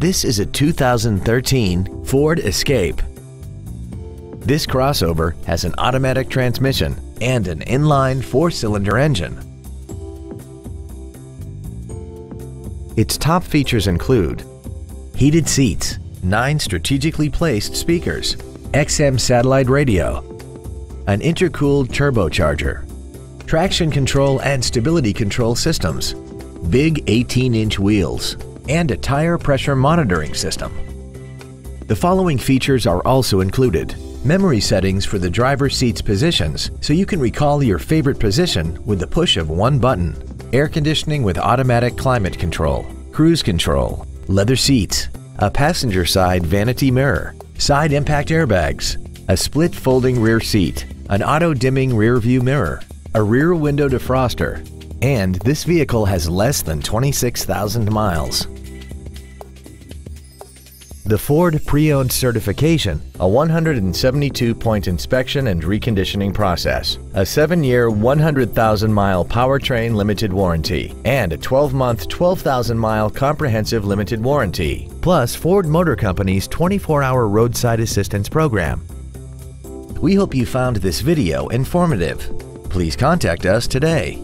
This is a 2013 Ford Escape. This crossover has an automatic transmission and an inline four-cylinder engine. Its top features include heated seats, nine strategically placed speakers, XM satellite radio, an intercooled turbocharger, traction control and stability control systems, big 18-inch wheels, and a tire pressure monitoring system. The following features are also included. Memory settings for the driver's seat's positions so you can recall your favorite position with the push of one button. Air conditioning with automatic climate control, cruise control, leather seats, a passenger side vanity mirror, side impact airbags, a split folding rear seat, an auto dimming rear view mirror, a rear window defroster, and this vehicle has less than 26,000 miles. The Ford Pre-Owned Certification, a 172-point inspection and reconditioning process, a 7-year, 100,000-mile powertrain limited warranty, and a 12-month, 12,000-mile comprehensive limited warranty, plus Ford Motor Company's 24-hour roadside assistance program. We hope you found this video informative. Please contact us today.